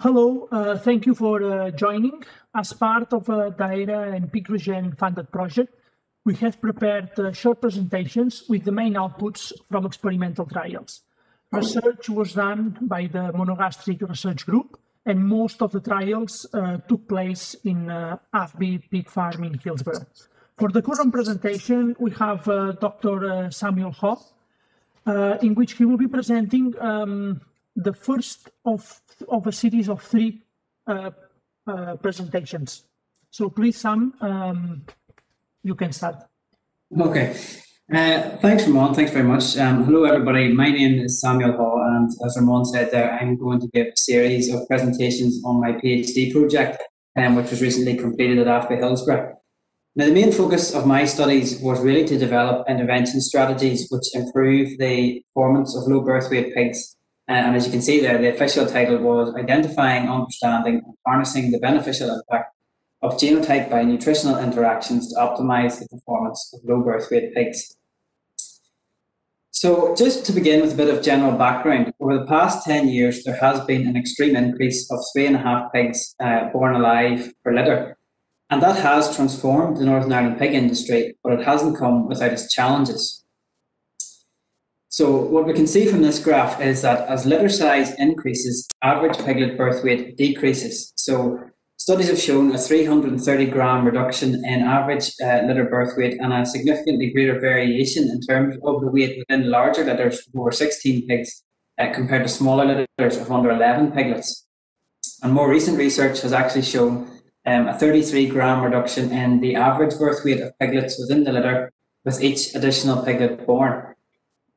hello, uh, thank you for uh, joining. As part of a DAERA and Pig Regen funded project, we have prepared uh, short presentations with the main outputs from experimental trials. Research was done by the monogastric research group, and most of the trials uh, took place in uh, AFBI pig farm in Hillsborough. For the current presentation, we have uh, Dr. Uh, Samuel Hall, uh, in which he will be presenting um, the first of, of a series of three uh, presentations. So please, Sam, um, you can start. Okay. Uh, thanks, Ramon. Thanks very much. Um, hello, everybody. My name is Samuel Hall, and as Ramon said there, I'm going to give a series of presentations on my PhD project, um, which was recently completed at AFBI Hillsborough. Now, the main focus of my studies was really to develop intervention strategies which improve the performance of low birth weight pigs. And as you can see there, the official title was Identifying, Understanding, and Harnessing the Beneficial Impact of Genotype by Nutritional Interactions to Optimize the Performance of Low Birth Weight Pigs. So, just to begin with a bit of general background, over the past 10 years, there has been an extreme increase of three and a half pigs uh, born alive per litter. and that has transformed the Northern Ireland pig industry, but it hasn't come without its challenges. So what we can see from this graph is that as litter size increases, average piglet birth weight decreases. So studies have shown a 330 gram reduction in average uh, litter birth weight and a significantly greater variation in terms of the weight within larger litters of over 16 pigs uh, compared to smaller litters of under 11 piglets. And more recent research has actually shown um, a 33 gram reduction in the average birth weight of piglets within the litter with each additional piglet born.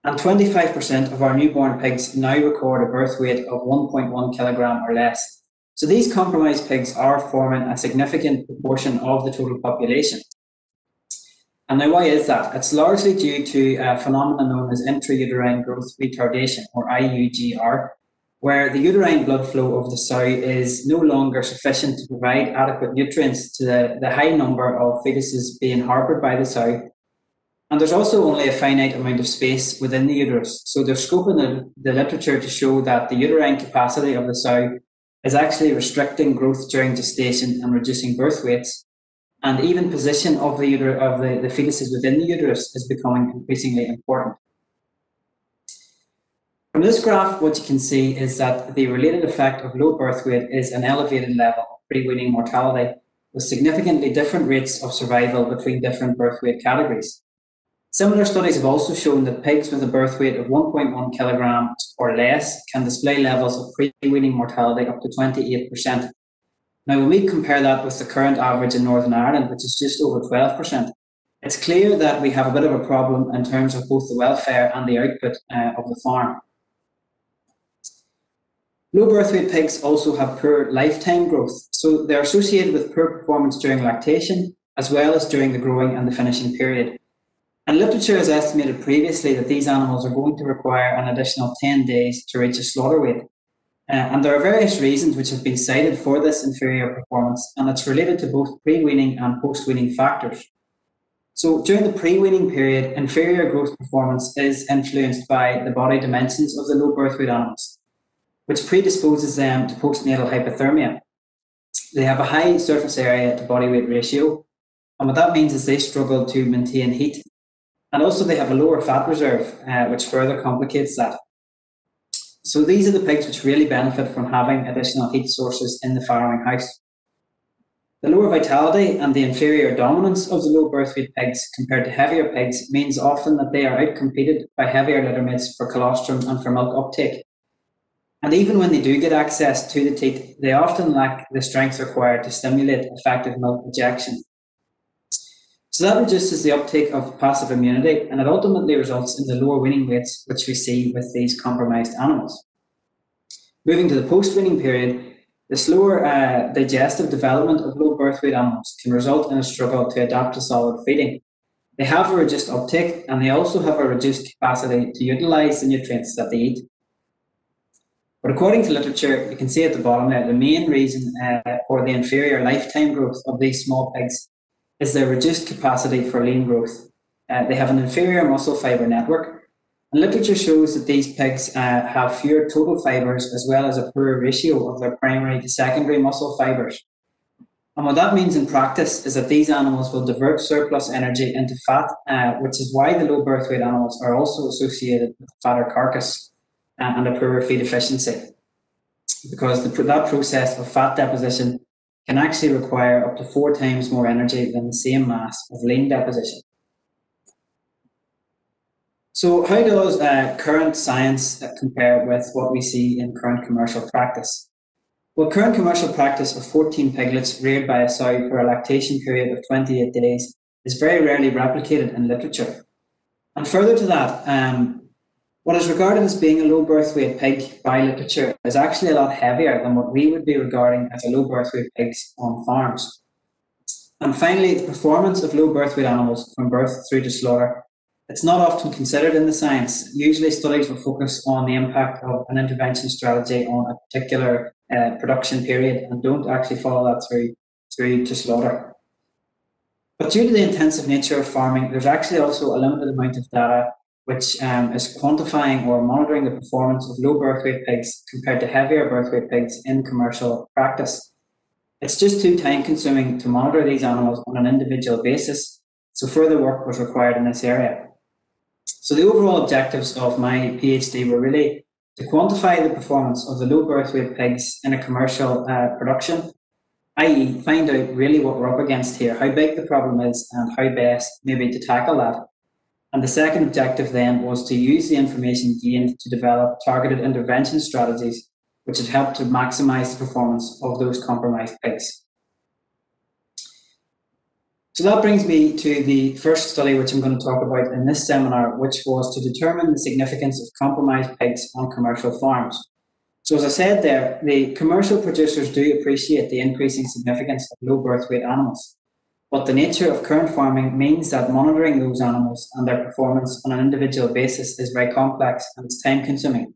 And 25% of our newborn pigs now record a birth weight of 1.1 kilogram or less. So these compromised pigs are forming a significant proportion of the total population. And now, why is that? It's largely due to a phenomenon known as intrauterine growth retardation, or IUGR, where the uterine blood flow of the sow is no longer sufficient to provide adequate nutrients to the, the high number of fetuses being harboured by the sow. And there's also only a finite amount of space within the uterus. So there's scope in the, the literature to show that the uterine capacity of the sow is actually restricting growth during gestation and reducing birth weights. And even position of the uter- of the, the fetuses within the uterus is becoming increasingly important. From this graph, what you can see is that the related effect of low birth weight is an elevated level of pre-weaning mortality with significantly different rates of survival between different birth weight categories. Similar studies have also shown that pigs with a birth weight of 1.1 kilograms or less can display levels of pre-weaning mortality up to 28%. Now, when we compare that with the current average in Northern Ireland, which is just over 12%, it's clear that we have a bit of a problem in terms of both the welfare and the output uh, of the farm. Low birth weight pigs also have poor lifetime growth, so they're associated with poor performance during lactation, as well as during the growing and the finishing period. And literature has estimated previously that these animals are going to require an additional 10 days to reach a slaughter weight. Uh, and there are various reasons which have been cited for this inferior performance, and it's related to both pre weaning and post weaning factors. So, during the pre weaning period, inferior growth performance is influenced by the body dimensions of the low birth weight animals which predisposes them to postnatal hypothermia. They have a high surface area to body weight ratio, and what that means is they struggle to maintain heat. And also, they have a lower fat reserve, uh, which further complicates that. So, these are the pigs which really benefit from having additional heat sources in the farrowing house. The lower vitality and the inferior dominance of the low birth weight pigs compared to heavier pigs means often that they are outcompeted by heavier littermates for colostrum and for milk uptake. And even when they do get access to the teat, they often lack the strength required to stimulate effective milk rejection. So that reduces the uptake of passive immunity and it ultimately results in the lower weaning weights which we see with these compromised animals. Moving to the post weaning period, the slower uh, digestive development of low birth weight animals can result in a struggle to adapt to solid feeding. They have a reduced uptake and they also have a reduced capacity to utilize the nutrients that they eat. But according to literature, you can see at the bottom there, the main reason uh, for the inferior lifetime growth of these small pigs is their reduced capacity for lean growth. Uh, they have an inferior muscle fiber network, And literature shows that these pigs uh, have fewer total fibres as well as a poorer ratio of their primary to secondary muscle fibres. And what that means in practice is that these animals will divert surplus energy into fat, uh, which is why the low birth weight animals are also associated with a fatter carcass uh, and a poorer feed efficiency. Because the, that process of fat deposition can actually require up to four times more energy than the same mass of lean deposition. So, how does uh, current science compare with what we see in current commercial practice? Well, current commercial practice of 14 piglets reared by a sow for a lactation period of 28 days is very rarely replicated in literature. And further to that, um, what is regarded as being a low birth weight pig by literature is actually a lot heavier than what we would be regarding as a low birth weight pigs on farms. And finally, the performance of low birth weight animals from birth through to slaughter. It's not often considered in the science. Usually, studies will focus on the impact of an intervention strategy on a particular uh, production period and don't actually follow that through through to slaughter. But due to the intensive nature of farming, there's actually also a limited amount of data which um, is quantifying or monitoring the performance of low birth weight pigs compared to heavier birth weight pigs in commercial practice. It's just too time consuming to monitor these animals on an individual basis, so further work was required in this area. So the overall objectives of my PhD were really to quantify the performance of the low birth weight pigs in a commercial uh, production, i.e., find out really what we're up against here, how big the problem is, and how best maybe to tackle that. And the second objective then was to use the information gained to develop targeted intervention strategies which would help to maximise the performance of those compromised pigs. So that brings me to the first study which I'm going to talk about in this seminar, which was to determine the significance of compromised pigs on commercial farms. So as I said there, the commercial producers do appreciate the increasing significance of low birth weight animals. But the nature of current farming means that monitoring those animals and their performance on an individual basis is very complex and it's time consuming.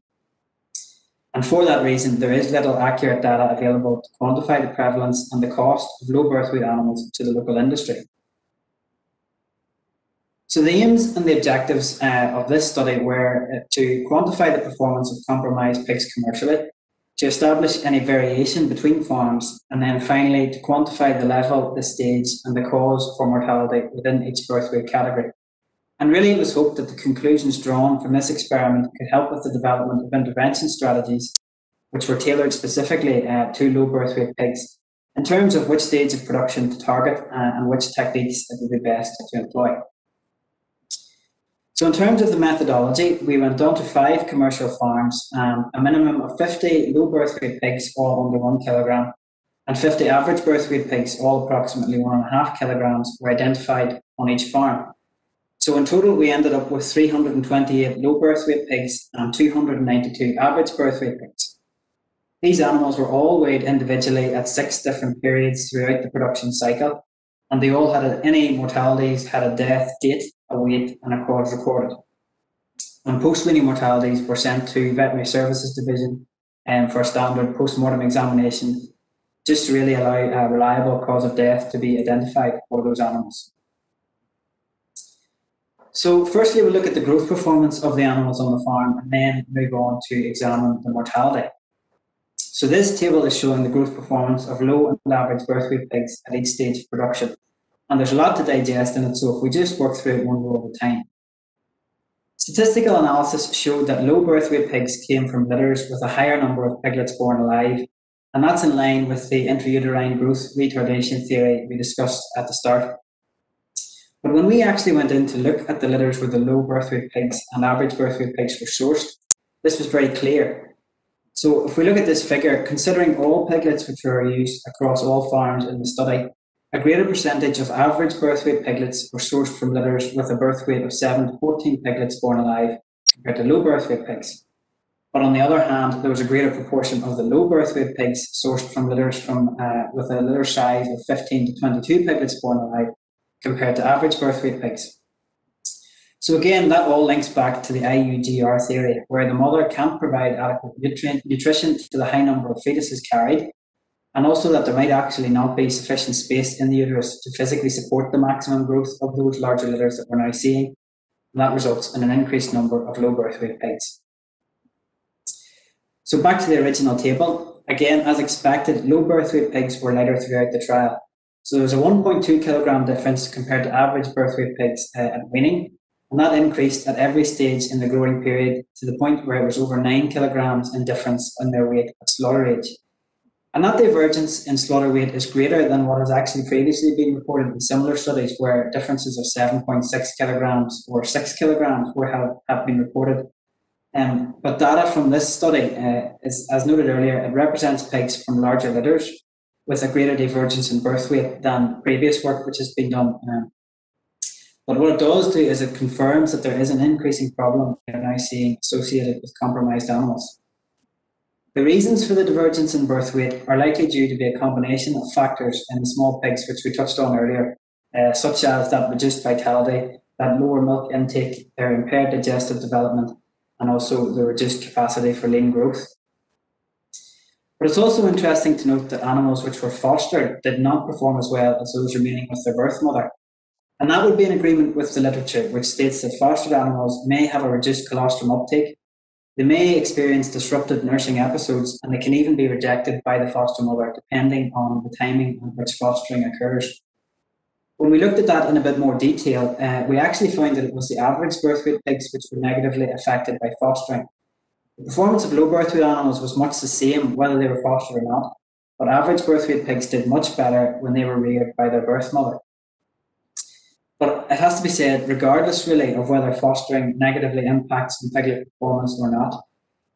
And for that reason, there is little accurate data available to quantify the prevalence and the cost of low birth weight animals to the local industry. So the aims and the objectives uh, of this study were uh, to quantify the performance of compromised pigs commercially, to establish any variation between farms, and then finally to quantify the level, the stage, and the cause for mortality within each birth weight category. And really, it was hoped that the conclusions drawn from this experiment could help with the development of intervention strategies which were tailored specifically uh, to low birth weight pigs in terms of which stage of production to target uh, and which techniques it would be best to employ. So in terms of the methodology, we went down to five commercial farms, um, a minimum of 50 low birth weight pigs, all under one kilogram, and 50 average birth weight pigs, all approximately one and a half kilograms, were identified on each farm. So in total, we ended up with 328 low birth weight pigs and 292 average birth weight pigs. These animals were all weighed individually at six different periods throughout the production cycle, and they all had any mortalities had a death date a weight and a cause recorded. And post-weaning mortalities were sent to Veterinary Services Division um, for a standard post-mortem examination, just to really allow a reliable cause of death to be identified for those animals. So firstly, we'll look at the growth performance of the animals on the farm and then move on to examine the mortality. So this table is showing the growth performance of low and average birth weight pigs at each stage of production and there's a lot to digest in it. So if we just work through it one row at a time. Statistical analysis showed that low birth weight pigs came from litters with a higher number of piglets born alive, and that's in line with the intrauterine growth retardation theory we discussed at the start. But when we actually went in to look at the litters where the low birth weight pigs and average birth weight pigs were sourced, this was very clear. So if we look at this figure, considering all piglets which were used across all farms in the study, a greater percentage of average birth weight piglets were sourced from litters with a birth weight of 7 to 14 piglets born alive compared to low birth weight pigs. But on the other hand, there was a greater proportion of the low birth weight pigs sourced from litters from, uh, with a litter size of 15 to 22 piglets born alive compared to average birth weight pigs. So again, that all links back to the IUGR theory, where the mother can't provide adequate nutrition to the high number of fetuses carried, and also that there might actually not be sufficient space in the uterus to physically support the maximum growth of those larger litters that we're now seeing. and that results in an increased number of low birth weight pigs. So back to the original table. Again, as expected, low birth weight pigs were lighter throughout the trial. So there was a 1.2 kilogram difference compared to average birth weight pigs uh, at weaning, and that increased at every stage in the growing period to the point where it was over 9 kilograms in difference in their weight at slaughter age. And that divergence in slaughter weight is greater than what has actually previously been reported in similar studies where differences of 7.6 kilograms or 6 kilograms were have, have been reported. Um, but data from this study uh, is, as noted earlier, it represents pigs from larger litters with a greater divergence in birth weight than previous work which has been done. Um, but what it does do is it confirms that there is an increasing problem we are now seeing associated with compromised animals. The reasons for the divergence in birth weight are likely due to be a combination of factors in the small pigs, which we touched on earlier, uh, such as that reduced vitality, that lower milk intake, their impaired digestive development, and also the reduced capacity for lean growth. But it's also interesting to note that animals which were fostered did not perform as well as those remaining with their birth mother. And that would be in agreement with the literature, which states that fostered animals may have a reduced colostrum uptake. They may experience disrupted nursing episodes, and they can even be rejected by the foster mother, depending on the timing in which fostering occurs. When we looked at that in a bit more detail, uh, we actually found that it was the average birth weight pigs which were negatively affected by fostering. The performance of low birth weight animals was much the same whether they were fostered or not, but average birth weight pigs did much better when they were reared by their birth mother. It has to be said, regardless really of whether fostering negatively impacts on piglet performance or not,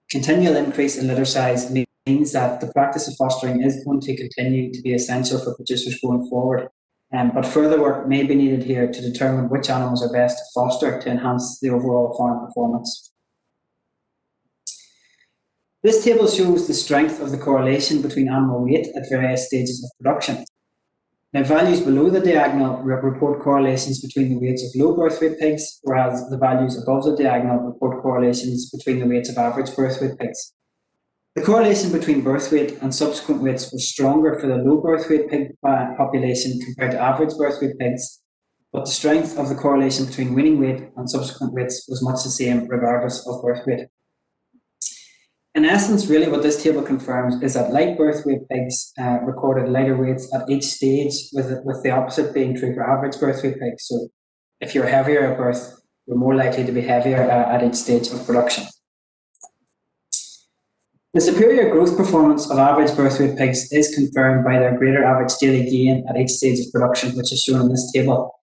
continual increase in litter size means that the practice of fostering is going to continue to be essential for producers going forward um, but further work may be needed here to determine which animals are best to foster to enhance the overall farm performance. This table shows the strength of the correlation between animal weight at various stages of production. Now, values below the diagonal report correlations between the weights of low birth weight pigs, whereas the values above the diagonal report correlations between the weights of average birth weight pigs. The correlation between birth weight and subsequent weights was stronger for the low birth weight pig uh, population compared to average birth weight pigs, but the strength of the correlation between weaning weight and subsequent weights was much the same regardless of birth weight. In essence, really what this table confirms is that light birth weight pigs uh, recorded lighter weights at each stage, with, with the opposite being true for average birth weight pigs. So if you're heavier at birth, you're more likely to be heavier uh, at each stage of production. The superior growth performance of average birth weight pigs is confirmed by their greater average daily gain at each stage of production, which is shown in this table.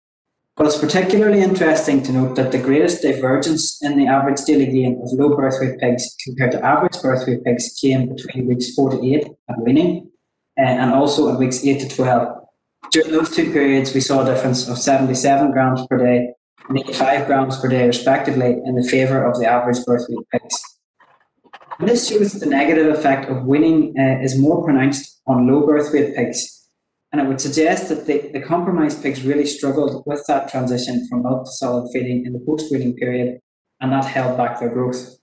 But it's particularly interesting to note that the greatest divergence in the average daily gain of low birth weight pigs compared to average birth weight pigs came between weeks 4 to 8 at weaning uh, and also at weeks 8 to 12. During those two periods, we saw a difference of 77 grams per day and 85 grams per day, respectively, in the favour of the average birth weight pigs. This shows that the negative effect of weaning uh, is more pronounced on low birth weight pigs. And it would suggest that the, the compromised pigs really struggled with that transition from milk to solid feeding in the post weaning period, and that held back their growth.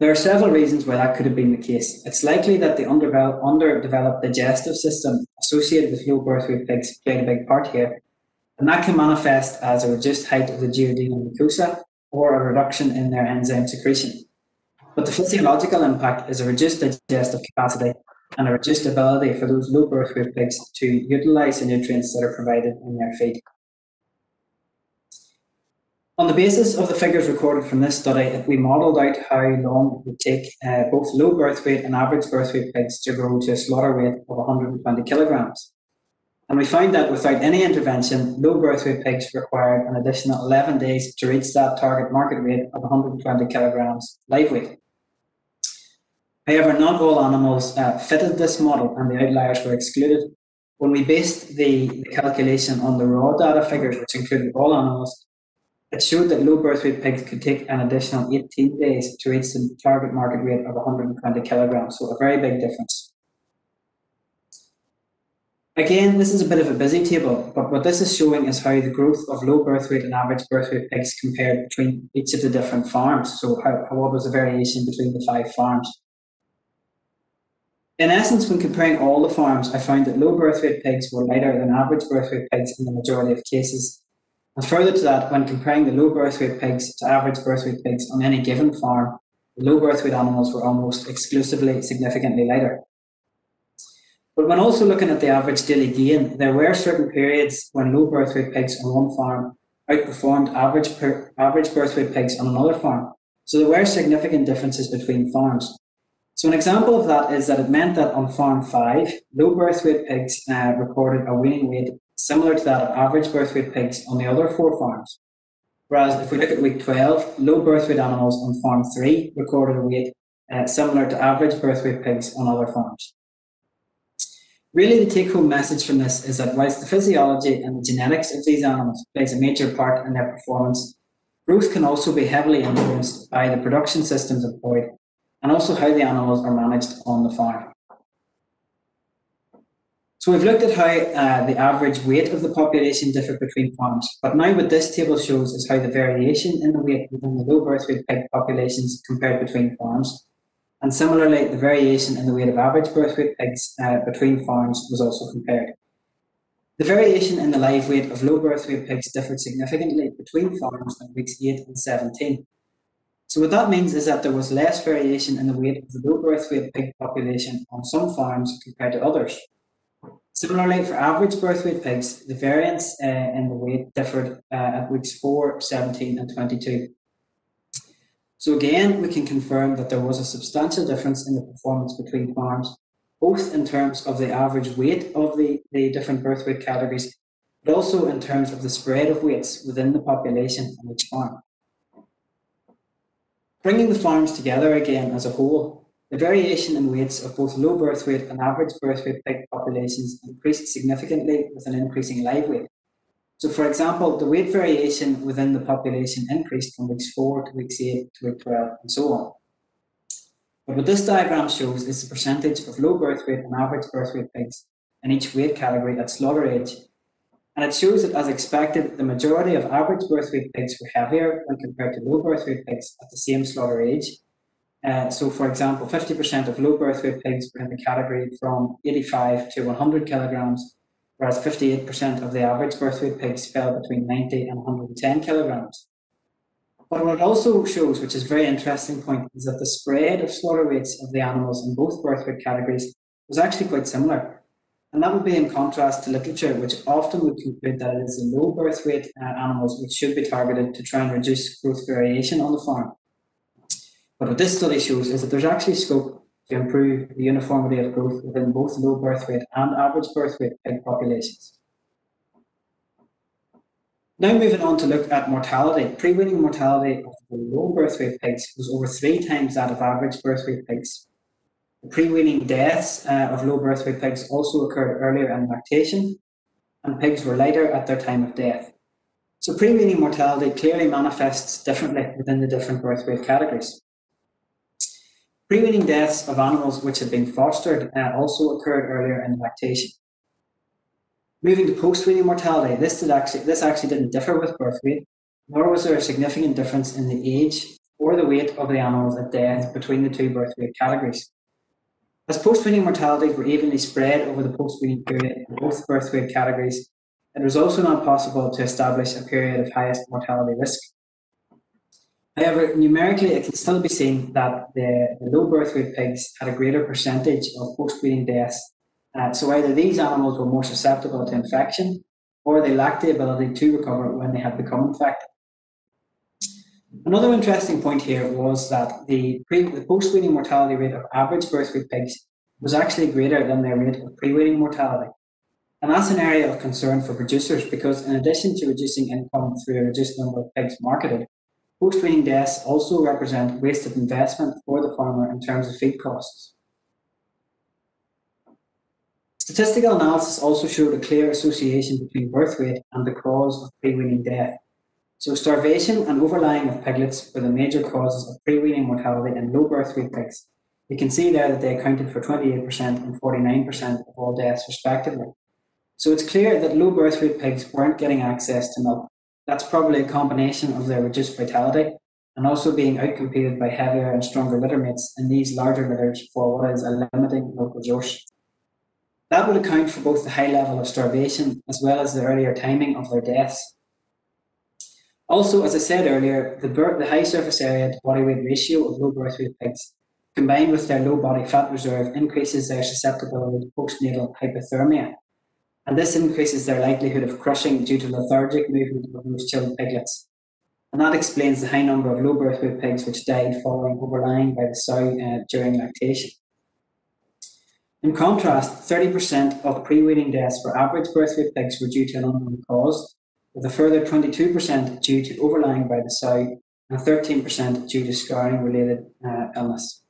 There are several reasons why that could have been the case. It's likely that the underdeveloped digestive system associated with low birth weight pigs played a big part here, and that can manifest as a reduced height of the duodenal mucosa or a reduction in their enzyme secretion. But the physiological impact is a reduced digestive capacity and a reduced ability for those low birth weight pigs to utilise the nutrients that are provided in their feed. On the basis of the figures recorded from this study, we modelled out how long it would take uh, both low birth weight and average birth weight pigs to grow to a slaughter weight of 120 kilograms. And we found that without any intervention, low birth weight pigs required an additional 11 days to reach that target market weight of 120 kilograms live weight. However, not all animals uh, fitted this model and the outliers were excluded. When we based the, the calculation on the raw data figures, which included all animals, it showed that low birth weight pigs could take an additional 18 days to reach the target market weight of 120 kilograms, so a very big difference. Again, this is a bit of a busy table, but what this is showing is how the growth of low birth weight and average birth weight pigs compared between each of the different farms. So how, what was the variation between the five farms? In essence, when comparing all the farms, I found that low birth weight pigs were lighter than average birth weight pigs in the majority of cases. And further to that, when comparing the low birth weight pigs to average birth weight pigs on any given farm, the low birth weight animals were almost exclusively significantly lighter. But when also looking at the average daily gain, there were certain periods when low birth weight pigs on one farm outperformed average, per, average birth weight pigs on another farm. So there were significant differences between farms. So an example of that is that it meant that on farm five, low birth weight pigs uh, recorded a weaning weight similar to that of average birth weight pigs on the other four farms. Whereas if we look at week 12, low birth weight animals on farm 3 recorded a weight uh, similar to average birth weight pigs on other farms. Really, the take home message from this is that whilst the physiology and the genetics of these animals plays a major part in their performance, growth can also be heavily influenced by the production systems employed and also how the animals are managed on the farm. So we've looked at how uh, the average weight of the population differed between farms, but now what this table shows is how the variation in the weight within the low birth weight pig populations compared between farms. And similarly, the variation in the weight of average birth weight pigs uh, between farms was also compared. The variation in the live weight of low birth weight pigs differed significantly between farms at weeks 8 and 17. So what that means is that there was less variation in the weight of the low birth weight pig population on some farms compared to others. Similarly, for average birth weight pigs, the variance uh, in the weight differed uh, at weeks 4, 17, and 22. So again, we can confirm that there was a substantial difference in the performance between farms, both in terms of the average weight of the, the different birth weight categories, but also in terms of the spread of weights within the population on each farm. Bringing the farms together again as a whole, the variation in weights of both low birth weight and average birth weight pig populations increased significantly with an increasing live weight. So, for example, the weight variation within the population increased from weeks 4 to weeks 8 to week 12, and so on. But what this diagram shows is the percentage of low birth weight and average birth weight pigs in each weight category at slaughter age. And it shows that, as expected, the majority of average birth weight pigs were heavier when compared to low birth weight pigs at the same slaughter age, uh, so, for example, 50% of low birth weight pigs were in the category from 85 to 100 kilograms, whereas 58% of the average birth weight pigs fell between 90 and 110 kilograms. But what it also shows, which is a very interesting point, is that the spread of slaughter weights of the animals in both birth weight categories was actually quite similar. And that would be in contrast to literature, which often would conclude that it is the low birth weight uh, animals which should be targeted to try and reduce growth variation on the farm. But what this study shows is that there's actually scope to improve the uniformity of growth within both low birth weight and average birth weight pig populations. Now moving on to look at mortality. Pre-weaning mortality of the low birth weight pigs was over three times that of average birth weight pigs. Pre-weaning deaths uh, of low birth weight pigs also occurred earlier in lactation, and pigs were lighter at their time of death. So pre-weaning mortality clearly manifests differently within the different birth weight categories. Pre-weaning deaths of animals which had been fostered uh, also occurred earlier in lactation. Moving to post-weaning mortality, this, did actually, this actually didn't differ with birth weight, nor was there a significant difference in the age or the weight of the animals at death between the two birth weight categories. As post-weaning mortalities were evenly spread over the post-weaning period in both birth weight categories, it was also not possible to establish a period of highest mortality risk. However, numerically, it can still be seen that the, the low birth weight pigs had a greater percentage of post-weaning deaths. Uh, so either these animals were more susceptible to infection, or they lacked the ability to recover when they had become infected. Another interesting point here was that the, pre, the post-weaning mortality rate of average birth weight pigs was actually greater than their rate of pre-weaning mortality. And that's an area of concern for producers because in addition to reducing income through a reduced number of pigs marketed, Post-weaning deaths also represent wasted investment for the farmer in terms of feed costs. Statistical analysis also showed a clear association between birth weight and the cause of pre-weaning death. So starvation and overlying of piglets were the major causes of pre-weaning mortality in low birth weight pigs. You can see there that they accounted for 28% and 49% of all deaths respectively. So it's clear that low birth weight pigs weren't getting access to milk that's probably a combination of their reduced vitality and also being outcompeted by heavier and stronger litter mates in these larger litters for what is a limiting local resource. That would account for both the high level of starvation as well as the earlier timing of their deaths. Also, as I said earlier, the, birth, the high surface area to body weight ratio of low birth weight pigs, combined with their low body fat reserve, increases their susceptibility to postnatal hypothermia. And this increases their likelihood of crushing due to lethargic movement of most chilled piglets. And that explains the high number of low birth weight pigs which died following overlying by the sow uh, during lactation. In contrast, 30% of pre-weaning deaths for average birth weight pigs were due to an unknown cause, with a further 22% due to overlying by the sow and 13% due to scouring related uh, illness.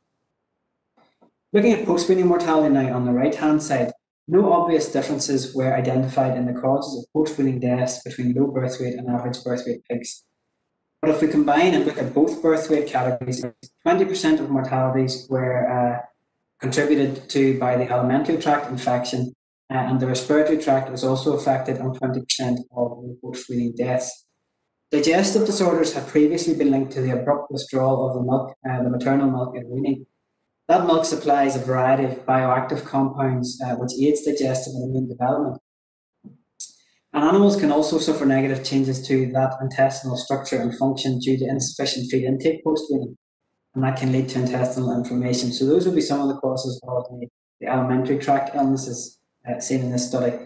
Looking at post-weaning mortality now on the right-hand side, no obvious differences were identified in the causes of post-weaning deaths between low birth weight and average birth weight pigs. But if we combine and look at both birth weight categories, 20% of mortalities were uh, contributed to by the alimentary tract infection, and the respiratory tract was also affected on 20% of post-weaning deaths. Digestive disorders have previously been linked to the abrupt withdrawal of the milk, uh, the maternal milk at weaning. That milk supplies a variety of bioactive compounds uh, which aids digestive and immune development. And animals can also suffer negative changes to that intestinal structure and function due to insufficient feed intake post-weaning and that can lead to intestinal inflammation. So those would be some of the causes of the, the alimentary tract illnesses uh, seen in this study.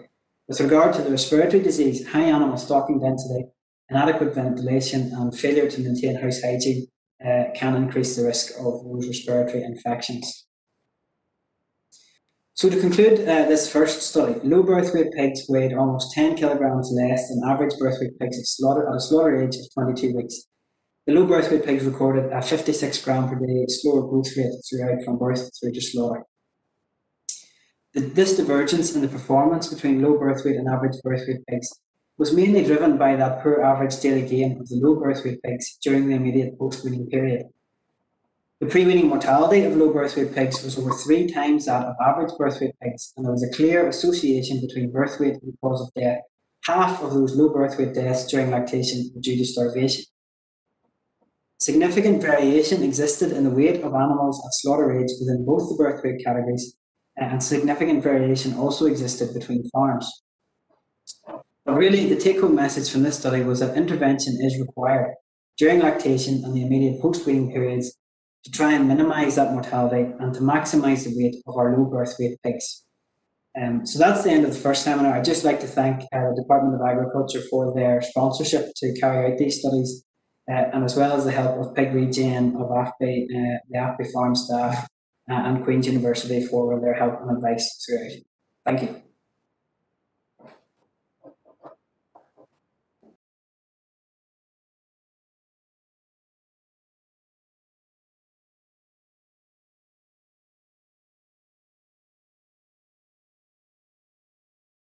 With regard to the respiratory disease, high animal stocking density, inadequate ventilation, and failure to maintain house hygiene uh, can increase the risk of those respiratory infections. So to conclude uh, this first study, low birth weight pigs weighed almost 10 kilograms less than average birth weight pigs at, a slaughter age of 22 weeks. The low birth weight pigs recorded a 56 gram per day slower growth rate throughout from birth through to slaughter. This divergence in the performance between low birth weight and average birth weight pigs was mainly driven by that poor average daily gain of the low birth weight pigs during the immediate post-weaning period. The pre-weaning mortality of low birth weight pigs was over three times that of average birth weight pigs, and there was a clear association between birth weight and cause of death. Half of those low birth weight deaths during lactation were due to starvation. Significant variation existed in the weight of animals at slaughter age within both the birth weight categories, and significant variation also existed between farms. But really, the take home message from this study was that intervention is required during lactation and the immediate post weaning periods to try and minimise that mortality and to maximise the weight of our low birth weight pigs. Um, so that's the end of the first seminar. I'd just like to thank uh, the Department of Agriculture for their sponsorship to carry out these studies uh, and as well as the help of Pig Regen of AFBI, uh, the AFBI farm staff, Uh, and Queen's University for their help and advice throughout. Thank you.